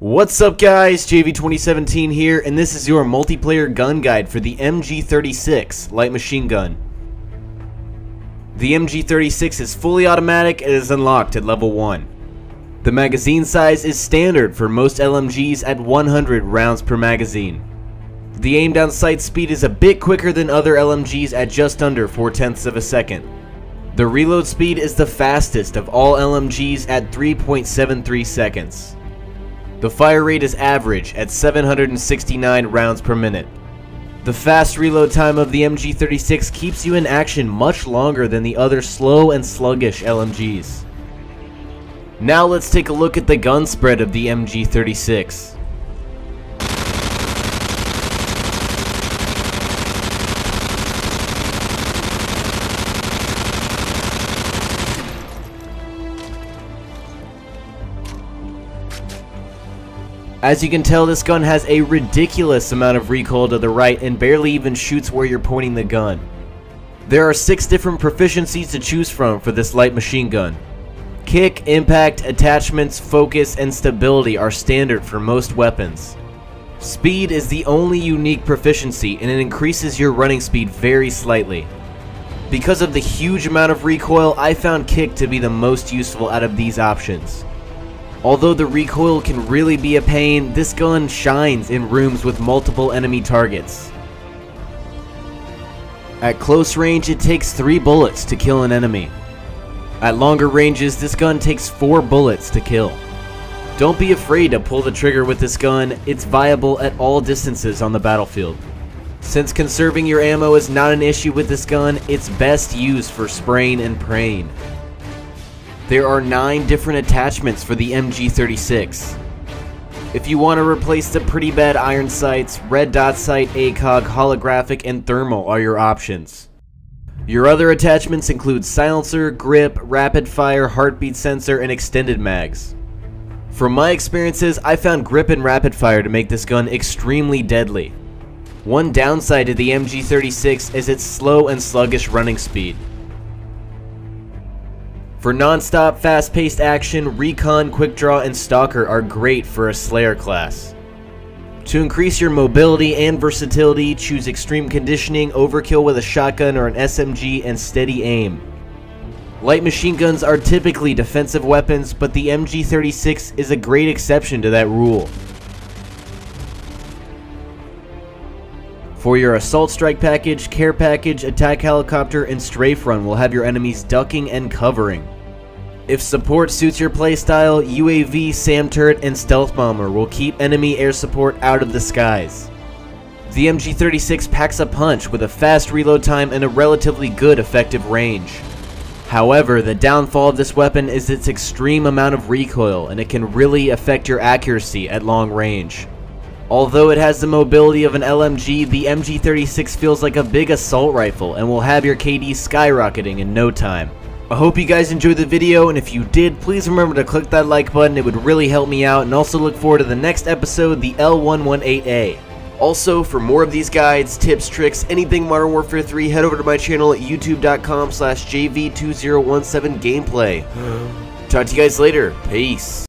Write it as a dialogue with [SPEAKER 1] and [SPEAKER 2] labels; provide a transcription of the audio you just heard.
[SPEAKER 1] What's up guys, JV2017 here, and this is your multiplayer gun guide for the MG36 light machine gun. The MG36 is fully automatic and is unlocked at level 1. The magazine size is standard for most LMGs at 100 rounds per magazine. The aim down sight speed is a bit quicker than other LMGs at just under 4 tenths of a second. The reload speed is the fastest of all LMGs at 3.73 seconds. The fire rate is average at 769 rounds per minute. The fast reload time of the MG36 keeps you in action much longer than the other slow and sluggish LMGs. Now let's take a look at the gun spread of the MG36. As you can tell, this gun has a ridiculous amount of recoil to the right and barely even shoots where you're pointing the gun. There are six different proficiencies to choose from for this light machine gun. Kick, impact, attachments, focus, and stability are standard for most weapons. Speed is the only unique proficiency and it increases your running speed very slightly. Because of the huge amount of recoil, I found kick to be the most useful out of these options. Although the recoil can really be a pain, this gun shines in rooms with multiple enemy targets. At close range, it takes 3 bullets to kill an enemy. At longer ranges, this gun takes 4 bullets to kill. Don't be afraid to pull the trigger with this gun, it's viable at all distances on the battlefield. Since conserving your ammo is not an issue with this gun, it's best used for spraying and praying. There are 9 different attachments for the MG36. If you want to replace the pretty bad iron sights, red dot sight, ACOG, holographic, and thermal are your options. Your other attachments include silencer, grip, rapid fire, heartbeat sensor, and extended mags. From my experiences, I found grip and rapid fire to make this gun extremely deadly. One downside to the MG36 is its slow and sluggish running speed. For non-stop, fast-paced action, Recon, Quick Draw, and Stalker are great for a Slayer class. To increase your mobility and versatility, choose Extreme Conditioning, Overkill with a shotgun or an SMG, and Steady Aim. Light machine guns are typically defensive weapons, but the MG36 is a great exception to that rule. For your Assault Strike package, Care package, Attack Helicopter, and Strafe Run will have your enemies ducking and covering. If support suits your playstyle, UAV, SAM turret, and Stealth Bomber will keep enemy air support out of the skies. The MG36 packs a punch with a fast reload time and a relatively good effective range. However, the downfall of this weapon is its extreme amount of recoil and it can really affect your accuracy at long range. Although it has the mobility of an LMG, the MG36 feels like a big assault rifle and will have your KD skyrocketing in no time. I hope you guys enjoyed the video, and if you did, please remember to click that like button, it would really help me out, and also look forward to the next episode, the L118A. Also, for more of these guides, tips, tricks, anything Modern Warfare 3, head over to my channel at youtube.com slash jv2017gameplay. Talk to you guys later. Peace.